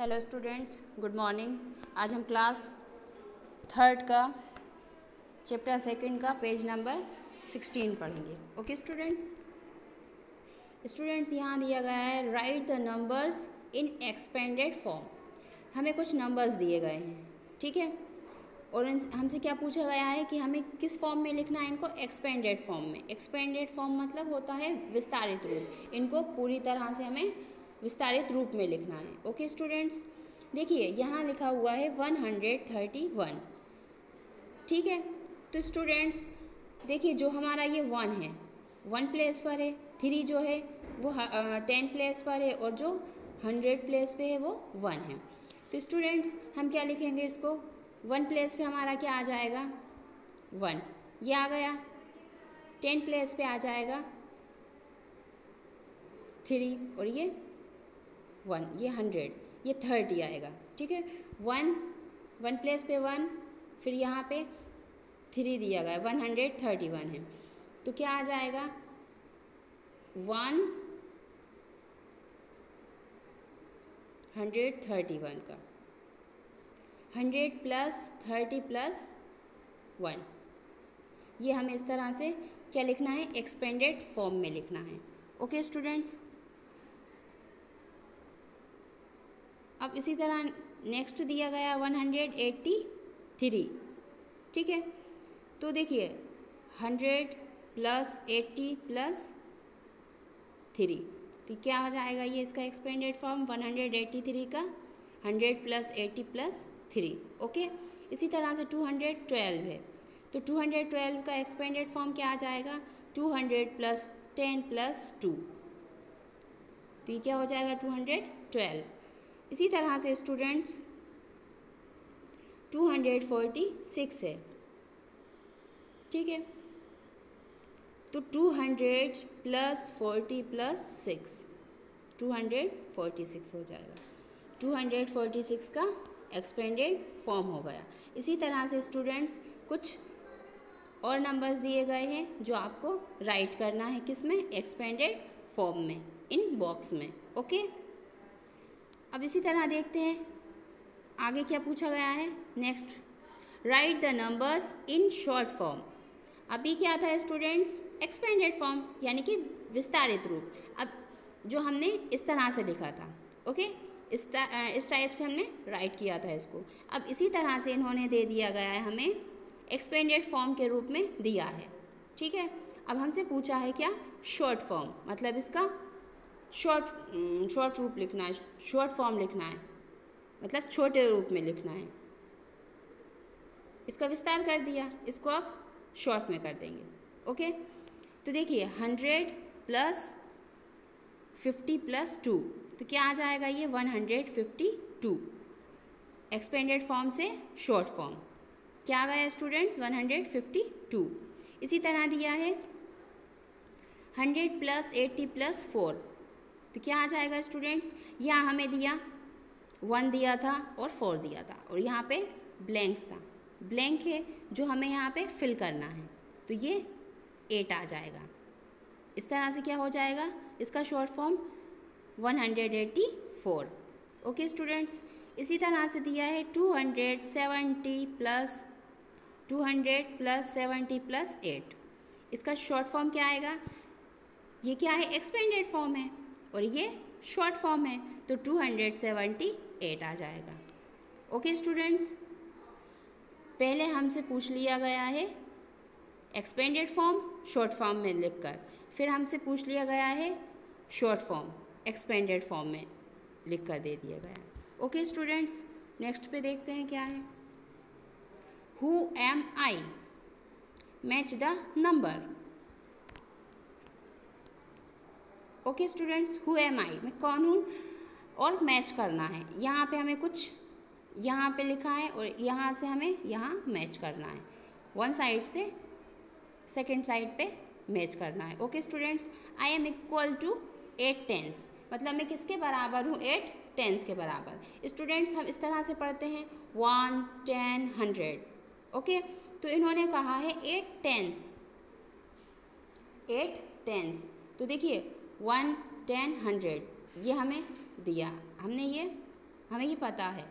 Hello students good morning आज हम class third का चैप्टर सेकंड का पेज नंबर सिक्सटीन पढ़ेंगे. ओके स्टूडेंट्स स्टूडेंट्स यहाँ दिया गया है write the numbers in expanded form हमें कुछ नंबर्स दिए गए हैं, ठीक है? और हमसे क्या पूछा गया है कि हमें किस फॉर्म में लिखना है? इनको एक्सपेंडेड फॉर्म में. एक्सपेंडेड फॉर्म मतलब होता है विस्तारित रूप. इनको पूरी तरह से हमें विस्तारित रूप में लिखना है। ओके स्टूडेंट्स देखिए, यहाँ लिखा हुआ है वन हंड्रेड थर्टी वन ठीक है? तो स्टूडेंट्स देखिए, जो हमारा ये वन है वन प्लेस पर है थ्री जो है, वो टेन प्लेस पर है और जो हंड्रेड प्लेस पे है, वो वन है। तो स्टूडेंट्स हम क्या लिखेंगे इसको? वन प्लेस पे हमारा क्या आ जाएगा? वन ये आ गया। टेन प्लेस पे आ जाएगा। थ्री और ये वन ये हंड्रेड ये थर्टी आएगा ठीक है? वन वन प्लेस पे वन फिर यहाँ पे थ्री दिया गया वन हंड्रेड थर्टी वन है। तो क्या आ जाएगा? वन हंड्रेड थर्टी वन का। Hundred plus thirty plus one ये हमें इस तरह से क्या लिखना है? एक्सपेंडेड फॉर्म में लिखना है। ओके okay, स्टूडेंट्स अब इसी तरह नेक्स्ट दिया गया वन हंड्रेड एट्टी थ्री ठीक है? तो देखिए hundred plus eighty plus three तो क्या हो जाएगा ये इसका expanded form one hundred eighty three का hundred plus eighty plus three okay इसी तरह से टू हंड्रेड ट्वेल्व है तो टू हंड्रेड ट्वेल्व का एक्सपेंडेड फॉर्म क्या आ जाएगा? Two hundred plus ten plus two तो ये क्या हो जाएगा? टू हंड्रेड ट्वेल्व इसी तरह से स्टूडेंट्स 246 है। ठीक है? तो 200 plus forty plus six two hundred forty six हो जाएगा। टू हंड्रेड फोर्टी सिक्स का एक्सपेंडेड फॉर्म हो गया। इसी तरह से स्टूडेंट्स कुछ और नंबर्स दिए गए हैं जो आपको राइट करना है किसमें? एक्सपेंडेड फॉर्म में इन बॉक्स में ओके अब इसी तरह देखते हैं। आगे क्या पूछा गया है? Next write the numbers in short form अभी क्या था स्टूडेंट्स एक्सपेंडेड फॉर्म यानी कि विस्तारित रूप। अब जो हमने इस तरह से लिखा था ओके इस इस टाइप से हमने राइट किया था इसको। अब इसी तरह से इन्होंने दे दिया गया है हमें एक्सपेंडेड फॉर्म के रूप में दिया है, ठीक है? अब हमसे पूछा है क्या? शॉर्ट फॉर्म मतलब इसका शॉर्ट शॉर्ट रूप लिखना है शॉर्ट फॉर्म लिखना है मतलब छोटे रूप में लिखना है। इसका विस्तार कर दिया, इसको आप शॉर्ट में कर देंगे ओके तो देखिए hundred plus fifty plus two तो क्या आ जाएगा ये? One hundred fifty two expanded form से शॉर्ट फॉर्म क्या आ गया students one hundred fifty two इसी तरह दिया है hundred plus eighty plus four तो क्या आ जाएगा स्टूडेंट्स यहाँ हमें दिया वन दिया था और फोर दिया था और यहाँ पे ब्लैंक्स था। ब्लैंक है जो हमें यहाँ पे फिल करना है। तो ये एट आ जाएगा। इस तरह से क्या हो जाएगा? इसका short form one hundred eighty four okay students इसी तरह से दिया है two hundred seventy plus two hundred plus seventy plus eight इसका शॉर्ट फॉर्म क्या आएगा? ये क्या है? एक्सपेंडेड फॉर्म है। और ये शॉर्ट फॉर्म है तो टू हंड्रेड सेवेंटी एट आ जाएगा। ओके स्टूडेंट्स पहले हमसे पूछ लिया गया है एक्सपेंडेड फॉर्म शॉर्ट फॉर्म में लिखकर। फिर हमसे पूछ लिया गया है शॉर्ट फॉर्म एक्सपेंडेड फॉर्म में लिख कर दे दिया गया। ओके स्टूडेंट्स नेक्स्ट पे देखते हैं क्या है। Who am I match the number okay students who am I मैं कौन हूँ? और मैच करना है। यहाँ पे हमें कुछ, यहाँ पे लिखा है और यहाँ से हमें यहाँ मैच करना है। वन साइड से सेकेंड साइड पे मैच करना है। Okay students I am equal to eight tens मतलब मैं किसके बराबर हूँ? एट टेंस के बराबर। स्टूडेंट्स, हम इस तरह से पढ़ते हैं। वन टेन हंड्रेड ओके? तो इन्होंने कहा है एट टेंस एट टेंस तो देखिए वन टेन हंड्रेड, ये हमें दिया। हमने ये, हमें ये पता है।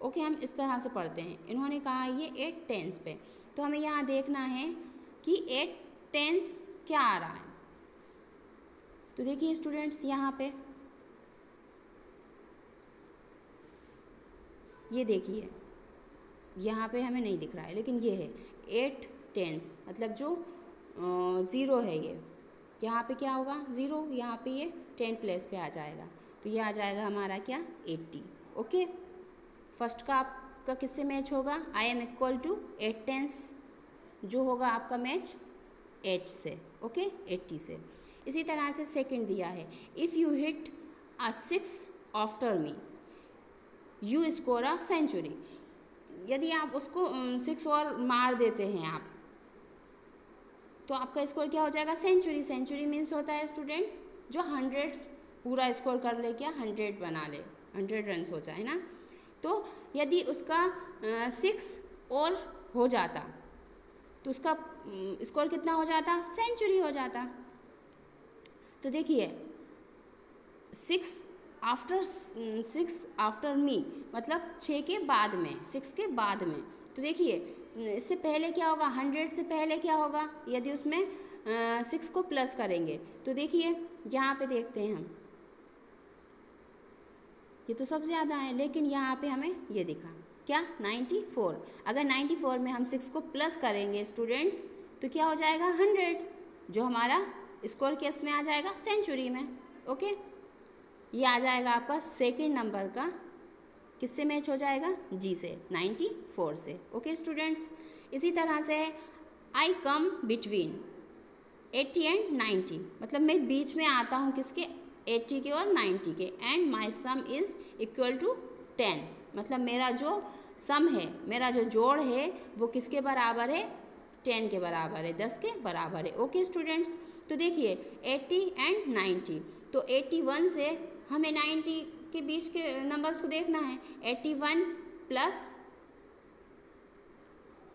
ओके, हम इस तरह से पढ़ते हैं। इन्होंने कहा ये एट टेंस पे। तो हमें यहाँ देखना है कि एट टेंस क्या आ रहा है। तो देखिए स्टूडेंट्स यहाँ पे। ये देखिए। यहाँ पे हमें नहीं दिख रहा है, लेकिन ये है। एट टेंस मतलब जो ज़ीरो है ये। यहाँ पे क्या होगा? ज़ीरो यहाँ पे ये टेन प्लेस पे आ जाएगा। तो ये आ जाएगा हमारा क्या? एट्टी ओके फ़र्स्ट का आपका किससे मैच होगा? I am equal to eight tens जो होगा आपका मैच एच से ओके एट्टी से। इसी तरह से सेकंड दिया है। If you hit a six after me you score a century यदि आप उसको सिक्स और मार देते हैं आप तो आपका स्कोर क्या हो जाएगा? सेंचुरी। सेंचुरी मीन्स होता है स्टूडेंट्स जो हंड्रेड्स पूरा स्कोर कर ले क्या? हंड्रेड बना ले। हंड्रेड रन हो जाए ना? तो यदि उसका सिक्स और हो जाता तो उसका स्कोर कितना हो जाता? सेंचुरी हो जाता। तो देखिए, six after six after me मतलब छः के बाद में, सिक्स के बाद में तो देखिए, इससे पहले क्या होगा? हंड्रेड से पहले क्या होगा? यदि उसमें सिक्स को प्लस करेंगे तो देखिए, यहाँ पे देखते हैं हम। ये तो सब ज़्यादा है, लेकिन यहाँ पे हमें ये दिखा। क्या? नाइन्टी फोर अगर नाइन्टी फोर में हम सिक्स को प्लस करेंगे स्टूडेंट्स तो क्या हो जाएगा? हंड्रेड जो हमारा स्कोर केस में आ जाएगा सेंचुरी में। ओके ये आ जाएगा आपका सेकेंड नंबर का किससे मैच हो जाएगा? जी से नाइन्टी फोर से। ओके स्टूडेंट्स इसी तरह से I come between eighty and ninety मतलब मैं बीच में आता हूँ किसके? एट्टी के और नाइन्टी के। And my sum is equal to ten मतलब मेरा जो सम है, मेरा जो जोड़ है, वो किसके बराबर है? टेन के बराबर है, दस के बराबर है। ओके स्टूडेंट्स तो देखिए एट्टी एंड नाइन्टी तो एट्टी वन से हमें नाइन्टी के बीच के नंबर्स को देखना है। एट्टी वन प्लस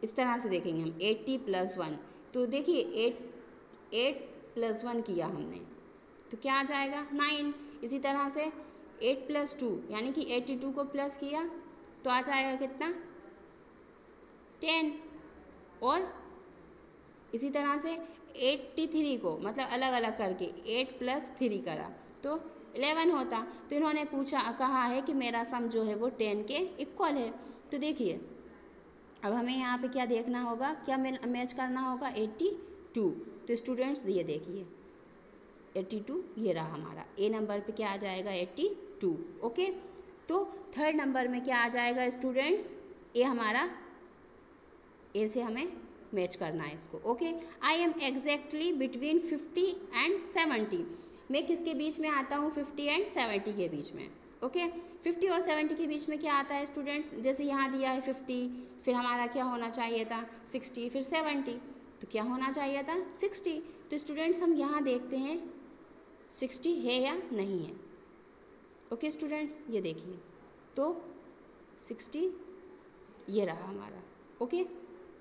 इस तरह से देखेंगे हम। एट्टी प्लस वन तो देखिए एट एट प्लस वन किया हमने। तो क्या आ जाएगा? नाइन इसी तरह से एट प्लस टू यानी कि एट्टी टू को प्लस किया तो आ जाएगा कितना? टेन और इसी तरह से एट्टी थ्री को मतलब अलग अलग करके एट प्लस थ्री करा। तो इलेवन होता तो इन्होंने पूछा, कहा है कि मेरा सम जो है वो टेन के इक्वल है। तो देखिए, अब हमें यहाँ पे क्या देखना होगा, क्या मैच करना होगा? एट्टी टू तो स्टूडेंट्स ये देखिए एट्टी टू ये रहा हमारा। ए नंबर पे क्या आ जाएगा? एट्टी टू ओके तो थर्ड नंबर में क्या आ जाएगा स्टूडेंट्स ए हमारा ए से हमें मैच करना है इसको okay I am exactly between fifty and seventy मैं किसके बीच में आता हूँ? फिफ्टी एंड सेवेंटी के बीच में ओके फिफ्टी और सेवेंटी के बीच में क्या आता है स्टूडेंट्स जैसे यहाँ दिया है फिफ्टी फिर हमारा क्या होना चाहिए था? सिक्सटी फिर सेवेंटी तो क्या होना चाहिए था? सिक्सटी तो स्टूडेंट्स हम यहाँ देखते हैं सिक्सटी है या नहीं है ओके स्टूडेंट्स ये देखिए तो सिक्सटी ये रहा हमारा ओके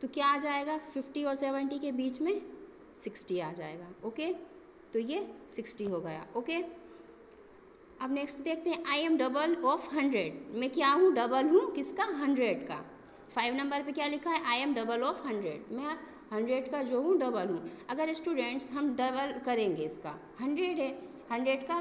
तो क्या आ जाएगा? फिफ्टी और सेवेंटी के बीच में सिक्सटी आ जाएगा ओके तो ये सिक्सटी हो गया, ओके? अब नेक्स्ट देखते हैं I am double of hundred मैं क्या हूँ? डबल हूँ, किसका? हंड्रेड का। फाइव नंबर पे क्या लिखा है? I am double of hundred मैं हंड्रेड का जो हूँ डबल हूँ। अगर स्टूडेंट्स हम डबल करेंगे इसका हंड्रेड है। हंड्रेड का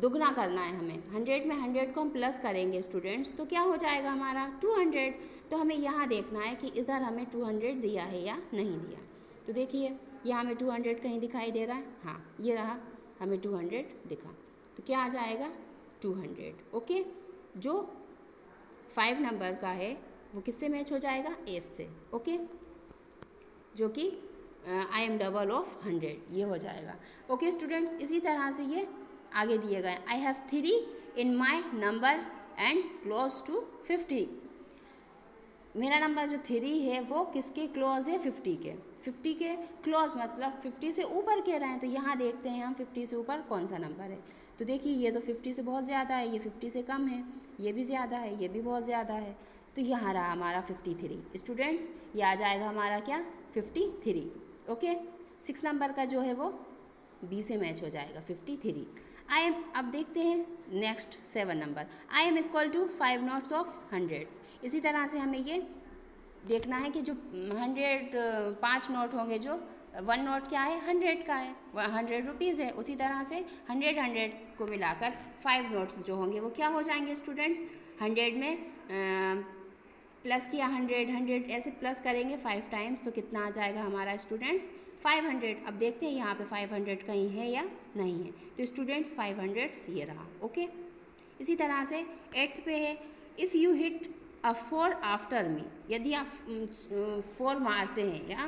दुगना करना है हमें। हंड्रेड में हंड्रेड को हम प्लस करेंगे स्टूडेंट्स तो क्या हो जाएगा हमारा? टू हंड्रेड तो हमें यहाँ देखना है कि इधर हमें टू हंड्रेड दिया है या नहीं दिया। तो देखिए यहाँ हमें टू हंड्रेड कहीं दिखाई दे रहा है। हाँ ये रहा, हमें टू हंड्रेड दिखा। तो क्या आ जाएगा? टू हंड्रेड ओके जो फाइव नंबर का है, वो किससे मैच हो जाएगा? एफ़ से ओके जो कि I am double of hundred ये हो जाएगा। ओके स्टूडेंट्स इसी तरह से ये आगे दिए गए। I have three in my number and close to fifty मेरा नंबर जो थ्री है, वो किसके क्लोज है? फिफ्टी के। फिफ्टी के क्लोज मतलब फिफ्टी से ऊपर कह रहे हैं तो यहाँ देखते हैं हम फिफ्टी से ऊपर कौन सा नंबर है। तो देखिए, ये तो फिफ्टी से बहुत ज़्यादा है, ये फिफ्टी से कम है, ये भी ज़्यादा है, ये भी बहुत ज़्यादा है। तो यहाँ रहा हमारा फिफ्टी थ्री। स्टूडेंट्स, ये आ जाएगा हमारा क्या? Fifty three. Okay? Six number का जो है वो बी से मैच हो जाएगा, फिफ्टी थ्री। आई एम अब देखते हैं next seven number I am equal to five notes of hundreds इसी तरह से हमें ये देखना है कि जो हंड्रेड पाँच नोट होंगे जो वन नोट क्या है? हंड्रेड का है. हंड्रेड रुपीज़ है. उसी तरह से हंड्रेड हंड्रेड को मिलाकर फाइव नोट्स जो होंगे वो क्या हो जाएँगे स्टूडेंट्स हंड्रेड में प्लस किया हंड्रेड हंड्रेड ऐसे प्लस करेंगे फाइव टाइम्स तो कितना आ जाएगा हमारा स्टूडेंट्स फाइव हंड्रेड अब देखते हैं यहाँ पे फाइव हंड्रेड कहीं है या नहीं है। तो स्टूडेंट्स फाइव हंड्रेड्स ये रहा ओके इसी तरह से एट्थ पे है। If you hit a four after me यदि आप फोर मारते हैं, या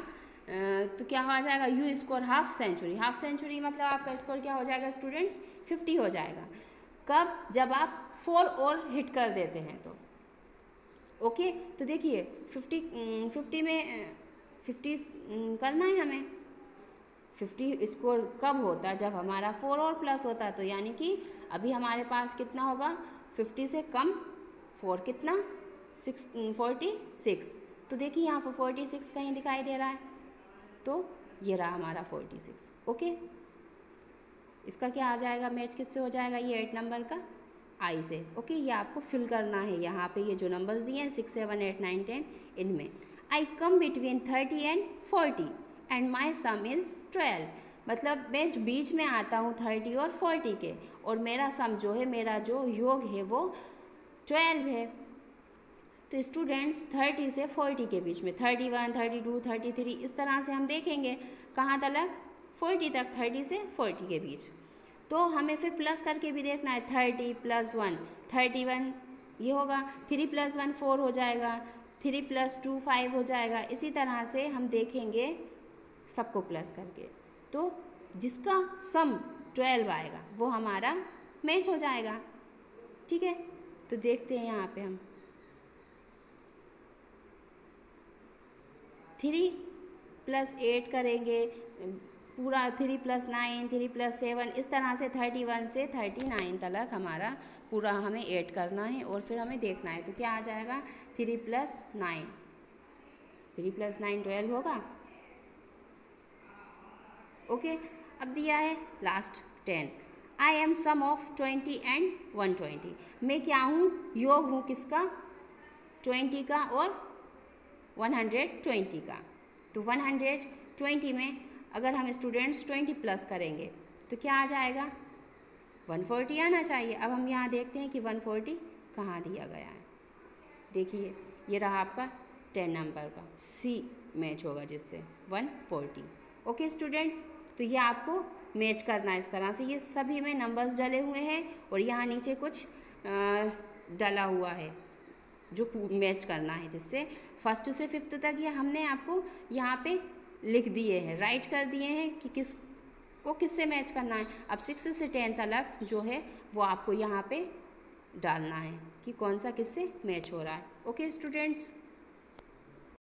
तो क्या हो जाएगा? You score half century half century मतलब आपका स्कोर क्या हो जाएगा स्टूडेंट्स फिफ्टी हो जाएगा। कब? जब आप फोर और हिट कर देते हैं तो। ओके? तो देखिए, फिफ्टी फिफ्टी में फिफ्टी करना है हमें। फिफ्टी स्कोर कब होता? है जब हमारा फोर और प्लस होता है तो यानी कि अभी हमारे पास कितना होगा? फिफ्टी से कम फोर कितना? Six forty six. तो देखिए, यहाँ पर फोर्टी सिक्स कहीं दिखाई दे रहा है। तो ये रहा हमारा फोर्टी सिक्स। ओके? इसका क्या आ जाएगा? मैच किससे हो जाएगा? ये एट नंबर का। आई से। ओके ये आपको फिल करना है। यहाँ पे ये जो नंबर्स दिए हैं six seven eight nine ten इनमें। I come between thirty and forty and my sum is twelve मतलब मैं बीच में आता हूँ थर्टी और फोर्टी के, और मेरा सम जो है, मेरा जो योग है, वो ट्वेल्व है। तो स्टूडेंट्स थर्टी से फोर्टी के बीच में thirty one thirty two thirty three इस तरह से हम देखेंगे कहाँ तक फोर्टी तक थर्टी से फोर्टी के बीच। तो हमें फिर प्लस करके भी देखना है thirty plus one thirty one ये होगा थ्री प्लस वन फोर हो जाएगा थ्री प्लस टू फाइव हो जाएगा. इसी तरह से हम देखेंगे सबको प्लस करके. तो जिसका सम ट्वेल्व आएगा, वो हमारा मैच हो जाएगा. ठीक है? तो देखते हैं यहाँ पे हम. थ्री प्लस एट करेंगे पूरा three plus nine three plus seven इस तरह से थर्टी वन से थर्टी नाइन तक हमारा पूरा हमें ऐड करना है और फिर हमें देखना है। तो क्या आ जाएगा? Three plus nine three plus nine twelve होगा। ओके अब दिया है last ten I am sum of twenty and one twenty मैं क्या हूँ? योग हूँ किसका? ट्वेंटी का और वन हंड्रेड ट्वेंटी का। तो वन हंड्रेड ट्वेंटी में अगर हम स्टूडेंट्स ट्वेंटी प्लस करेंगे तो क्या आ जाएगा? वन फोर्टी आना चाहिए। अब हम यहाँ देखते हैं कि वन फोर्टी कहाँ दिया गया है। देखिए, ये रहा आपका टेन नंबर का। सी मैच होगा जिससे वन फोर्टी ओके स्टूडेंट्स तो ये आपको मैच करना है इस तरह से। ये सभी में नंबर्स डले हुए हैं और यहाँ नीचे कुछ डला हुआ है, जो मैच करना है जिससे। फ़र्स्ट से फिफ्थ तक ये हमने आपको यहाँ पे लिख दिए हैं राइट कर दिए हैं कि किस को किससे मैच करना है? अब सिक्स से टेंथ अलग जो है, वो आपको यहाँ पे डालना है कि कौन सा किससे मैच हो रहा है। Okay students